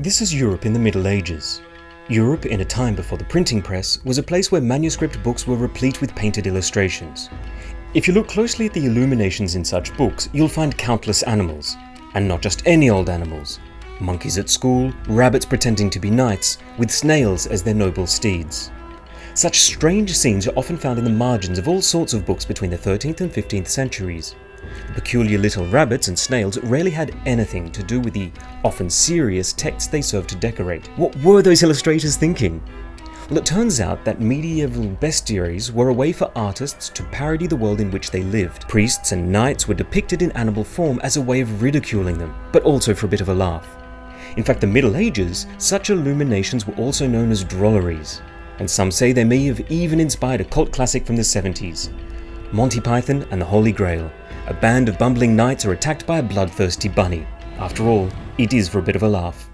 This is Europe in the Middle Ages. Europe, in a time before the printing press, was a place where manuscript books were replete with painted illustrations. If you look closely at the illuminations in such books, you'll find countless animals. And not just any old animals. Monkeys at school, rabbits pretending to be knights, with snails as their noble steeds. Such strange scenes are often found in the margins of all sorts of books between the 13th and 15th centuries. Peculiar little rabbits and snails rarely had anything to do with the often serious texts they served to decorate. What were those illustrators thinking? Well, it turns out that medieval bestiaries were a way for artists to parody the world in which they lived. Priests and knights were depicted in animal form as a way of ridiculing them, but also for a bit of a laugh. In fact, the Middle Ages, such illuminations were also known as drolleries, and some say they may have even inspired a cult classic from the 70s, Monty Python and the Holy Grail, a band of bumbling knights are attacked by a bloodthirsty bunny. After all, it is for a bit of a laugh.